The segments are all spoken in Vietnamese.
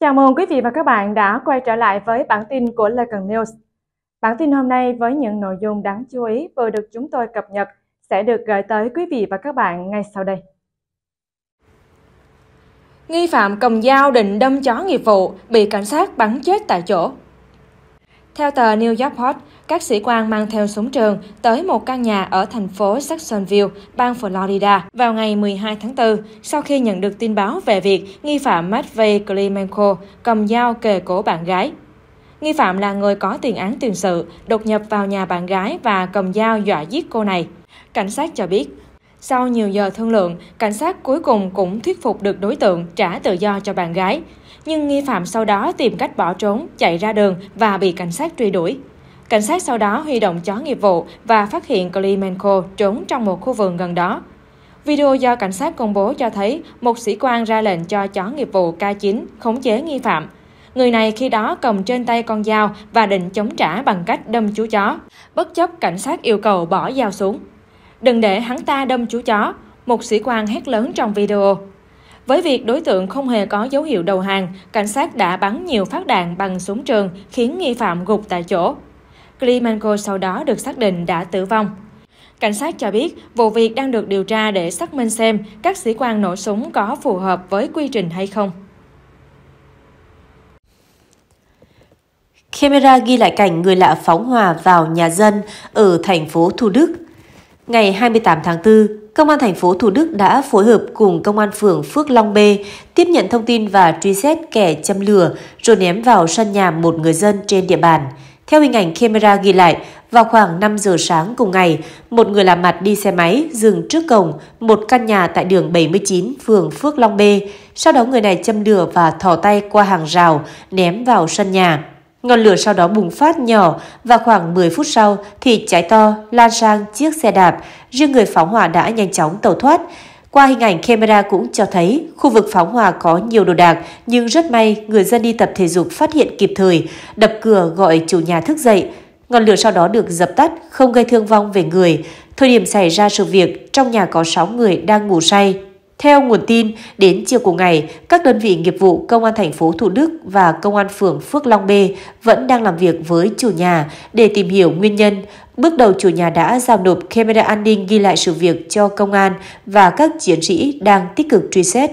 Chào mừng quý vị và các bạn đã quay trở lại với bản tin của Laken News. Bản tin hôm nay với những nội dung đáng chú ý vừa được chúng tôi cập nhật sẽ được gửi tới quý vị và các bạn ngay sau đây. Nghi phạm cầm dao định đâm chó nghiệp vụ, bị cảnh sát bắn chết tại chỗ. Theo tờ New York Post, các sĩ quan mang theo súng trường tới một căn nhà ở thành phố Jacksonville, bang Florida vào ngày 12 tháng 4 sau khi nhận được tin báo về việc nghi phạm Matvey Klimenko cầm dao kề cổ bạn gái. Nghi phạm là người có tiền án tiền sự, đột nhập vào nhà bạn gái và cầm dao dọa giết cô này. Cảnh sát cho biết, sau nhiều giờ thương lượng, cảnh sát cuối cùng cũng thuyết phục được đối tượng trả tự do cho bạn gái. Nhưng nghi phạm sau đó tìm cách bỏ trốn, chạy ra đường và bị cảnh sát truy đuổi. Cảnh sát sau đó huy động chó nghiệp vụ và phát hiện Klimenko trốn trong một khu vườn gần đó. Video do cảnh sát công bố cho thấy một sĩ quan ra lệnh cho chó nghiệp vụ K9 khống chế nghi phạm. Người này khi đó cầm trên tay con dao và định chống trả bằng cách đâm chú chó. Bất chấp cảnh sát yêu cầu bỏ dao xuống. Đừng để hắn ta đâm chú chó, một sĩ quan hét lớn trong video. Với việc đối tượng không hề có dấu hiệu đầu hàng, cảnh sát đã bắn nhiều phát đạn bằng súng trường khiến nghi phạm gục tại chỗ. Klimenko sau đó được xác định đã tử vong. Cảnh sát cho biết vụ việc đang được điều tra để xác minh xem các sĩ quan nổ súng có phù hợp với quy trình hay không. Camera ghi lại cảnh người lạ phóng hỏa vào nhà dân ở thành phố Thủ Đức. Ngày 28 tháng 4, Công an thành phố Thủ Đức đã phối hợp cùng Công an phường Phước Long B tiếp nhận thông tin và truy xét kẻ châm lửa rồi ném vào sân nhà một người dân trên địa bàn. Theo hình ảnh camera ghi lại, vào khoảng 5 giờ sáng cùng ngày, một người làm mặt đi xe máy dừng trước cổng một căn nhà tại đường 79, phường Phước Long B. Sau đó người này châm lửa và thò tay qua hàng rào, ném vào sân nhà. Ngọn lửa sau đó bùng phát nhỏ và khoảng 10 phút sau thì cháy to lan sang chiếc xe đạp. Riêng người phóng hỏa đã nhanh chóng tẩu thoát. Qua hình ảnh camera cũng cho thấy khu vực phóng hỏa có nhiều đồ đạc nhưng rất may người dân đi tập thể dục phát hiện kịp thời, đập cửa gọi chủ nhà thức dậy. Ngọn lửa sau đó được dập tắt, không gây thương vong về người. Thời điểm xảy ra sự việc, trong nhà có 6 người đang ngủ say. Theo nguồn tin, đến chiều cùng ngày, các đơn vị nghiệp vụ Công an thành phố Thủ Đức và Công an phường Phước Long B vẫn đang làm việc với chủ nhà để tìm hiểu nguyên nhân. Bước đầu chủ nhà đã giao nộp camera an ninh ghi lại sự việc cho công an và các chiến sĩ đang tích cực truy xét.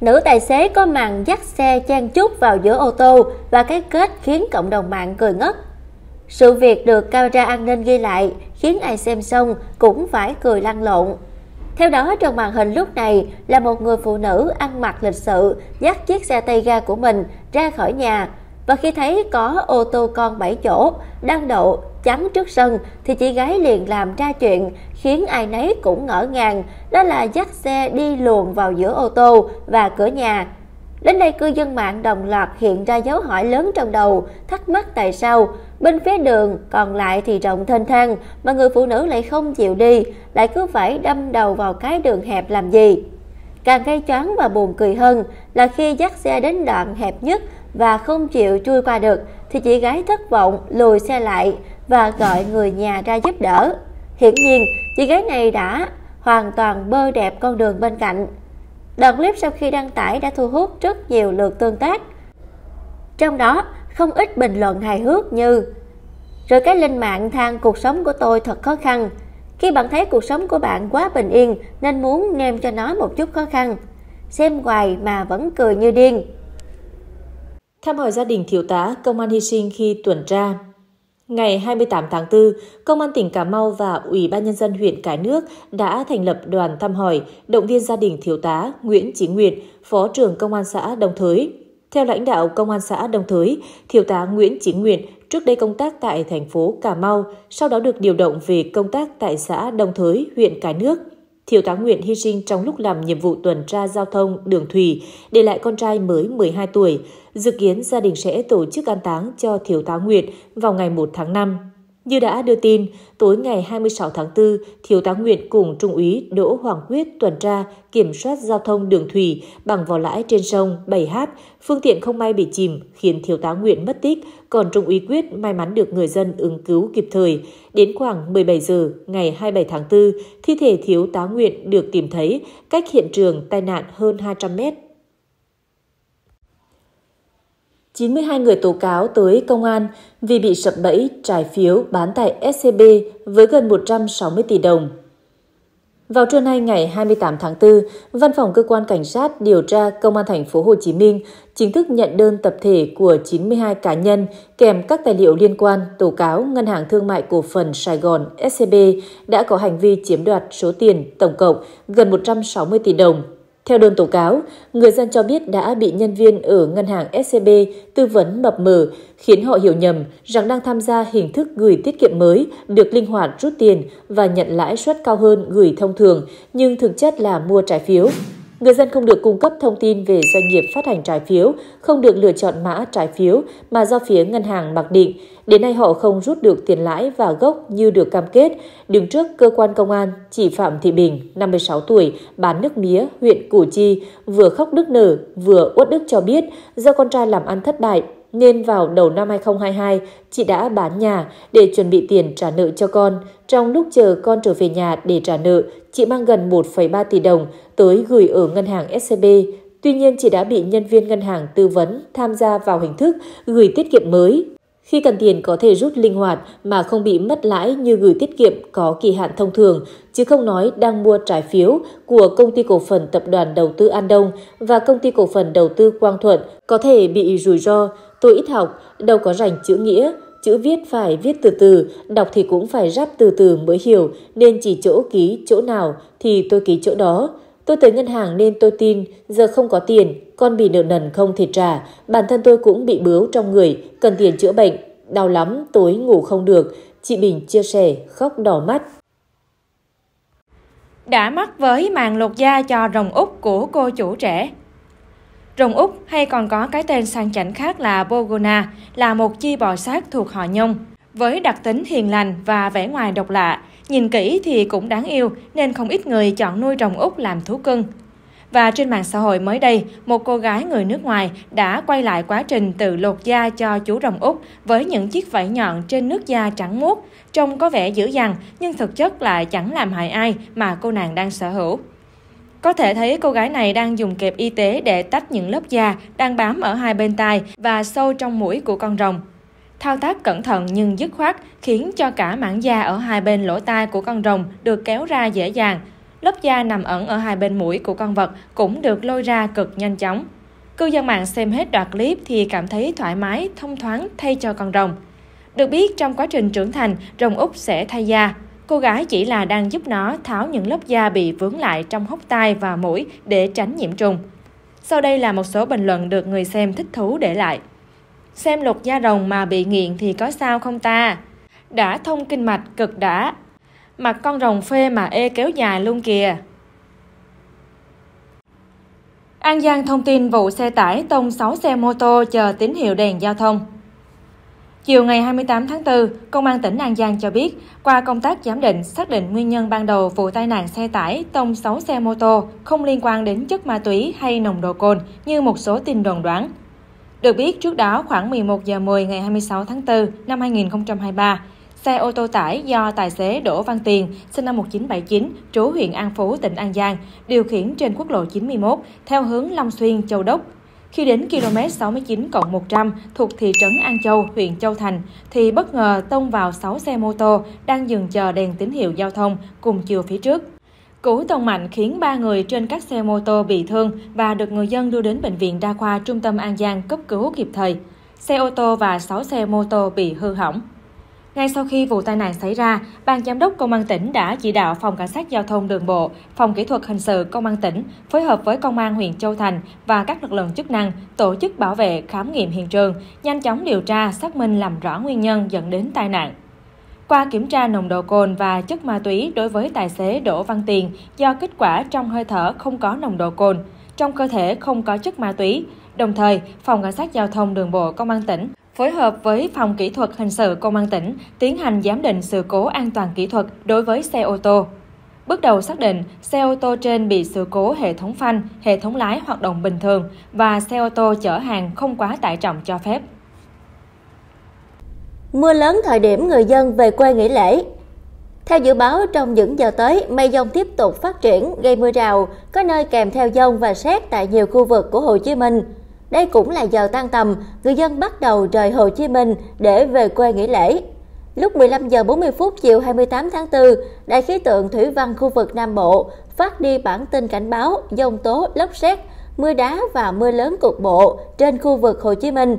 Nữ tài xế có màn dắt xe chen chúc vào giữa ô tô và cái kết khiến cộng đồng mạng cười ngất. Sự việc được camera an ninh ghi lại khiến ai xem xong cũng phải cười lăn lộn. Theo đó, trong màn hình lúc này là một người phụ nữ ăn mặc lịch sự dắt chiếc xe tay ga của mình ra khỏi nhà. Và khi thấy có ô tô con 7 chỗ đang đậu chắn trước sân thì chị gái liền làm ra chuyện khiến ai nấy cũng ngỡ ngàng. Đó là dắt xe đi luồn vào giữa ô tô và cửa nhà. Đến đây cư dân mạng đồng loạt hiện ra dấu hỏi lớn trong đầu, thắc mắc tại sao bên phía đường còn lại thì rộng thênh thang mà người phụ nữ lại không chịu đi, lại cứ phải đâm đầu vào cái đường hẹp làm gì. Càng gây choáng và buồn cười hơn là khi dắt xe đến đoạn hẹp nhất và không chịu chui qua được thì chị gái thất vọng lùi xe lại và gọi người nhà ra giúp đỡ. Hiển nhiên, chị gái này đã hoàn toàn bơ đẹp con đường bên cạnh Đoạn clip sau khi đăng tải đã thu hút rất nhiều lượt tương tác. Trong đó, không ít bình luận hài hước như Rồi cái linh mạng than cuộc sống của tôi thật khó khăn. Khi bạn thấy cuộc sống của bạn quá bình yên nên muốn nêm cho nó một chút khó khăn. Xem hoài mà vẫn cười như điên. Thăm hỏi gia đình thiếu tá công an hy sinh khi tuần tra Ngày 28 tháng 4, Công an tỉnh Cà Mau và Ủy ban Nhân dân huyện Cái Nước đã thành lập đoàn thăm hỏi, động viên gia đình thiếu tá Nguyễn Chí Nguyệt, Phó trưởng Công an xã Đồng Thới. Theo lãnh đạo Công an xã Đồng Thới, thiếu tá Nguyễn Chí Nguyện trước đây công tác tại thành phố Cà Mau, sau đó được điều động về công tác tại xã Đồng Thới, huyện Cái Nước. Thiếu tá Nguyện hy sinh trong lúc làm nhiệm vụ tuần tra giao thông đường thủy, để lại con trai mới 12 tuổi. Dự kiến gia đình sẽ tổ chức an táng cho thiếu tá Nguyện vào ngày 1 tháng 5. Như đã đưa tin, tối ngày 26 tháng 4, Thiếu tá Nguyện cùng Trung úy Đỗ Hoàng Quyết tuần tra kiểm soát giao thông đường thủy bằng vỏ lãi trên sông 7H, phương tiện không may bị chìm khiến Thiếu tá Nguyện mất tích, còn Trung úy Quyết may mắn được người dân ứng cứu kịp thời. Đến khoảng 17 giờ ngày 27 tháng 4, thi thể Thiếu tá Nguyện được tìm thấy cách hiện trường tai nạn hơn 200 mét 92 người tố cáo tới công an vì bị sập bẫy trái phiếu bán tại SCB với gần 160 tỷ đồng. Vào trưa nay ngày 28 tháng 4, Văn phòng cơ quan cảnh sát điều tra Công an thành phố Hồ Chí Minh chính thức nhận đơn tập thể của 92 cá nhân kèm các tài liệu liên quan tố cáo Ngân hàng Thương mại Cổ phần Sài Gòn SCB đã có hành vi chiếm đoạt số tiền tổng cộng gần 160 tỷ đồng theo đơn tố cáo, người dân cho biết đã bị nhân viên ở ngân hàng SCB tư vấn mập mờ, khiến họ hiểu nhầm rằng đang tham gia hình thức gửi tiết kiệm mới, được linh hoạt rút tiền và nhận lãi suất cao hơn gửi thông thường, nhưng thực chất là mua trái phiếu. Người dân không được cung cấp thông tin về doanh nghiệp phát hành trái phiếu, không được lựa chọn mã trái phiếu mà do phía ngân hàng mặc định. Đến nay họ không rút được tiền lãi và gốc như được cam kết. Đứng trước cơ quan công an, chị Phạm Thị Bình, 56 tuổi, bán nước mía, huyện Củ Chi, vừa khóc nức nở, vừa uất đức cho biết do con trai làm ăn thất bại nên vào đầu năm 2022, chị đã bán nhà để chuẩn bị tiền trả nợ cho con. Trong lúc chờ con trở về nhà để trả nợ, chị mang gần 1,3 tỷ đồng tới gửi ở ngân hàng SCB. Tuy nhiên, chị đã bị nhân viên ngân hàng tư vấn tham gia vào hình thức gửi tiết kiệm mới. Khi cần tiền có thể rút linh hoạt mà không bị mất lãi như gửi tiết kiệm có kỳ hạn thông thường, chứ không nói đang mua trái phiếu của công ty cổ phần tập đoàn đầu tư An Đông và công ty cổ phần đầu tư Quang Thuận có thể bị rủi ro. Tôi ít học, đâu có rành chữ nghĩa, chữ viết phải viết từ từ, đọc thì cũng phải ráp từ từ mới hiểu, nên chỉ chỗ ký chỗ nào thì tôi ký chỗ đó. Tôi tới ngân hàng nên tôi tin, giờ không có tiền, con bị nợ nần không thể trả, bản thân tôi cũng bị bướu trong người, cần tiền chữa bệnh, đau lắm, tối ngủ không được, chị Bình chia sẻ, khóc đỏ mắt. Đã mắc với màn lột da cho rồng út của cô chủ trẻ. Rồng út hay còn có cái tên sang chảnh khác là Bogona là một chi bò sát thuộc họ nhông. Với đặc tính hiền lành và vẻ ngoài độc lạ, nhìn kỹ thì cũng đáng yêu nên không ít người chọn nuôi rồng út làm thú cưng. Và trên mạng xã hội mới đây, một cô gái người nước ngoài đã quay lại quá trình tự lột da cho chú rồng út với những chiếc vảy nhọn trên nước da trắng muốt, trông có vẻ dữ dằn nhưng thực chất lại chẳng làm hại ai mà cô nàng đang sở hữu. Có thể thấy cô gái này đang dùng kẹp y tế để tách những lớp da đang bám ở hai bên tai và sâu trong mũi của con rồng. Thao tác cẩn thận nhưng dứt khoát khiến cho cả mảng da ở hai bên lỗ tai của con rồng được kéo ra dễ dàng. Lớp da nằm ẩn ở hai bên mũi của con vật cũng được lôi ra cực nhanh chóng. Cư dân mạng xem hết đoạn clip thì cảm thấy thoải mái, thông thoáng thay cho con rồng. Được biết trong quá trình trưởng thành, rồng úc sẽ thay da. Cô gái chỉ là đang giúp nó tháo những lớp da bị vướng lại trong hốc tai và mũi để tránh nhiễm trùng. Sau đây là một số bình luận được người xem thích thú để lại. Xem lột da rồng mà bị nghiện thì có sao không ta? Đã thông kinh mạch cực đã. Mặt con rồng phê mà ê kéo dài luôn kìa. An Giang thông tin vụ xe tải tông 6 xe mô tô chờ tín hiệu đèn giao thông. Chiều ngày 28 tháng 4, Công an tỉnh An Giang cho biết, qua công tác giám định, xác định nguyên nhân ban đầu vụ tai nạn xe tải tông 6 xe mô tô không liên quan đến chất ma túy hay nồng độ cồn như một số tin đồn đoán. Được biết, trước đó khoảng 11 giờ 10 ngày 26 tháng 4 năm 2023, xe ô tô tải do tài xế Đỗ Văn Tiền, sinh năm 1979, trú huyện An Phú, tỉnh An Giang, điều khiển trên quốc lộ 91 theo hướng Long Xuyên, Châu Đốc. Khi đến km 69 cộng 100 thuộc thị trấn An Châu, huyện Châu Thành, thì bất ngờ tông vào 6 xe mô tô đang dừng chờ đèn tín hiệu giao thông cùng chiều phía trước. Cú tông mạnh khiến ba người trên các xe mô tô bị thương và được người dân đưa đến bệnh viện đa khoa trung tâm An Giang cấp cứu kịp thời. Xe ô tô và 6 xe mô tô bị hư hỏng. Ngay sau khi vụ tai nạn xảy ra, Ban Giám đốc Công an tỉnh đã chỉ đạo Phòng Cảnh sát Giao thông Đường bộ, Phòng Kỹ thuật Hình sự Công an tỉnh phối hợp với Công an huyện Châu Thành và các lực lượng chức năng tổ chức bảo vệ, khám nghiệm hiện trường, nhanh chóng điều tra, xác minh làm rõ nguyên nhân dẫn đến tai nạn. Qua kiểm tra nồng độ cồn và chất ma túy đối với tài xế Đỗ Văn Tiền do kết quả trong hơi thở không có nồng độ cồn, trong cơ thể không có chất ma túy. Đồng thời, Phòng Cảnh sát Giao thông Đường bộ Công an tỉnh phối hợp với Phòng Kỹ thuật Hình sự Công an tỉnh tiến hành giám định sự cố an toàn kỹ thuật đối với xe ô tô. Bước đầu xác định, xe ô tô trên bị sự cố hệ thống phanh, hệ thống lái hoạt động bình thường và xe ô tô chở hàng không quá tải trọng cho phép. Mưa lớn thời điểm người dân về quê nghỉ lễ. Theo dự báo, trong những giờ tới, mây dông tiếp tục phát triển, gây mưa rào, có nơi kèm theo dông và xét tại nhiều khu vực của Hồ Chí Minh. Đây cũng là giờ tan tầm, người dân bắt đầu rời Hồ Chí Minh để về quê nghỉ lễ. Lúc 15 giờ 40 phút chiều 28 tháng 4, Đại khí tượng Thủy văn khu vực Nam Bộ phát đi bản tin cảnh báo dông tố, lốc xét, mưa đá và mưa lớn cục bộ trên khu vực Hồ Chí Minh.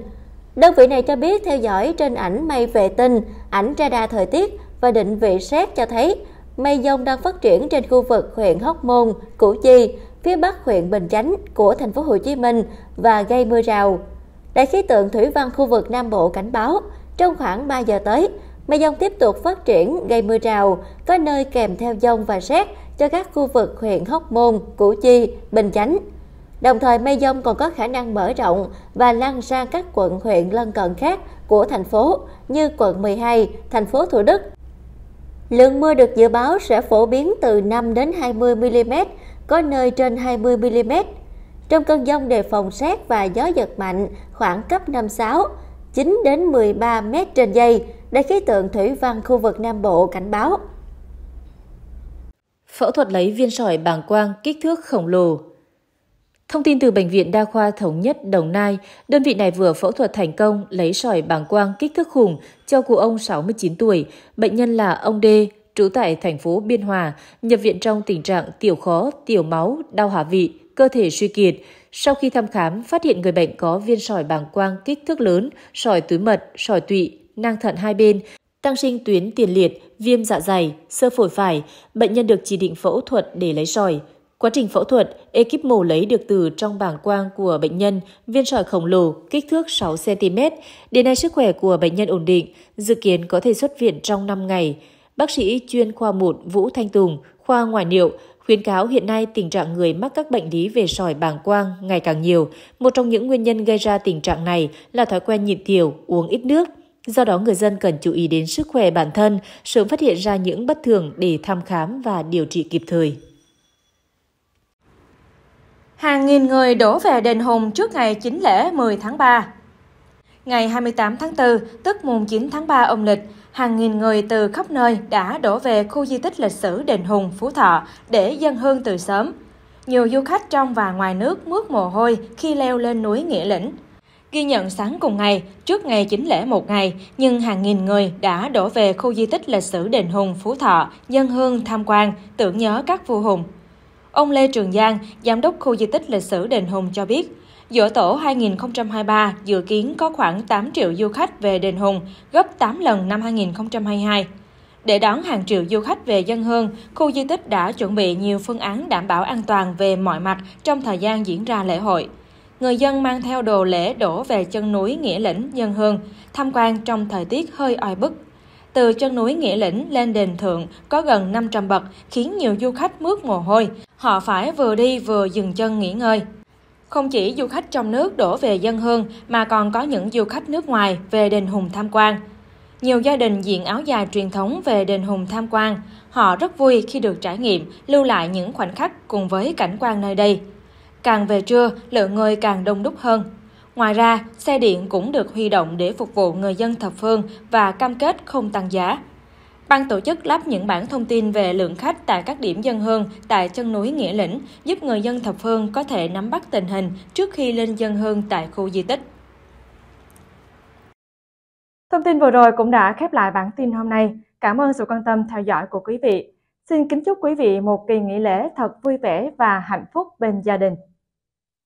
Đơn vị này cho biết theo dõi trên ảnh mây vệ tinh, ảnh radar thời tiết và định vị xét cho thấy mây dông đang phát triển trên khu vực huyện Hóc Môn, Củ Chi, phía bắc huyện Bình Chánh của thành phố Hồ Chí Minh và gây mưa rào. Đại khí tượng thủy văn khu vực Nam Bộ cảnh báo trong khoảng 3 giờ tới, mây dông tiếp tục phát triển gây mưa rào, có nơi kèm theo dông và rét cho các khu vực huyện Hóc Môn, Củ Chi, Bình Chánh. Đồng thời mây dông còn có khả năng mở rộng và lan sang các quận huyện lân cận khác của thành phố như quận 12, thành phố Thủ Đức. Lượng mưa được dự báo sẽ phổ biến từ 5 đến 20 mm, có nơi trên 20 mm. Trong cơn dông đề phòng xét và gió giật mạnh khoảng cấp 5-6, 9 đến 13 m trên giây, Đại khí tượng thủy văn khu vực Nam Bộ cảnh báo. Phẫu thuật lấy viên sỏi bàng quang kích thước khổng lồ Thông tin từ Bệnh viện Đa khoa Thống nhất Đồng Nai, đơn vị này vừa phẫu thuật thành công lấy sỏi bàng quang kích thước khủng cho cụ ông 69 tuổi. Bệnh nhân là ông D, trú tại thành phố Biên Hòa, nhập viện trong tình trạng tiểu khó, tiểu máu, đau hạ vị, cơ thể suy kiệt. Sau khi thăm khám, phát hiện người bệnh có viên sỏi bàng quang kích thước lớn, sỏi túi mật, sỏi tụy, nang thận hai bên, tăng sinh tuyến tiền liệt, viêm dạ dày, sơ phổi phải. Bệnh nhân được chỉ định phẫu thuật để lấy sỏi. Quá trình phẫu thuật, ekip mổ lấy được từ trong bảng quang của bệnh nhân viên sỏi khổng lồ kích thước 6 cm. Đến nay sức khỏe của bệnh nhân ổn định, dự kiến có thể xuất viện trong 5 ngày. Bác sĩ chuyên khoa 1 Vũ Thanh Tùng, khoa ngoại niệu, khuyến cáo hiện nay tình trạng người mắc các bệnh lý về sỏi bàng quang ngày càng nhiều. Một trong những nguyên nhân gây ra tình trạng này là thói quen nhịn tiểu, uống ít nước. Do đó người dân cần chú ý đến sức khỏe bản thân, sớm phát hiện ra những bất thường để thăm khám và điều trị kịp thời. Hàng nghìn người đổ về đền Hùng trước ngày chính lễ 10 tháng 3. Ngày 28 tháng 4, tức mùng 9 tháng 3 âm lịch, hàng nghìn người từ khắp nơi đã đổ về khu di tích lịch sử đền Hùng, Phú Thọ để dân hương từ sớm. Nhiều du khách trong và ngoài nước mướt mồ hôi khi leo lên núi Nghĩa Lĩnh. Ghi nhận sáng cùng ngày, trước ngày chính lễ một ngày, nhưng hàng nghìn người đã đổ về khu di tích lịch sử đền Hùng, Phú Thọ, dân hương tham quan, tưởng nhớ các vua hùng. Ông Lê Trường Giang, Giám đốc khu di tích lịch sử Đền Hùng cho biết, Dỗ tổ 2023 dự kiến có khoảng 8 triệu du khách về Đền Hùng, gấp 8 lần năm 2022. Để đón hàng triệu du khách về dân hương, khu di tích đã chuẩn bị nhiều phương án đảm bảo an toàn về mọi mặt trong thời gian diễn ra lễ hội. Người dân mang theo đồ lễ đổ về chân núi Nghĩa Lĩnh, Dân Hương, tham quan trong thời tiết hơi oi bức. Từ chân núi Nghĩa Lĩnh lên đền Thượng có gần 500 bậc, khiến nhiều du khách mướt mồ hôi. Họ phải vừa đi vừa dừng chân nghỉ ngơi. Không chỉ du khách trong nước đổ về dân hương mà còn có những du khách nước ngoài về đền Hùng tham quan. Nhiều gia đình diện áo dài truyền thống về đền Hùng tham quan. Họ rất vui khi được trải nghiệm, lưu lại những khoảnh khắc cùng với cảnh quan nơi đây. Càng về trưa, lượng người càng đông đúc hơn. Ngoài ra, xe điện cũng được huy động để phục vụ người dân thập phương và cam kết không tăng giá. Ban tổ chức lắp những bản thông tin về lượng khách tại các điểm dân hương tại chân núi Nghĩa Lĩnh, giúp người dân thập phương có thể nắm bắt tình hình trước khi lên dân hương tại khu di tích. Thông tin vừa rồi cũng đã khép lại bản tin hôm nay. Cảm ơn sự quan tâm theo dõi của quý vị. Xin kính chúc quý vị một kỳ nghỉ lễ thật vui vẻ và hạnh phúc bên gia đình.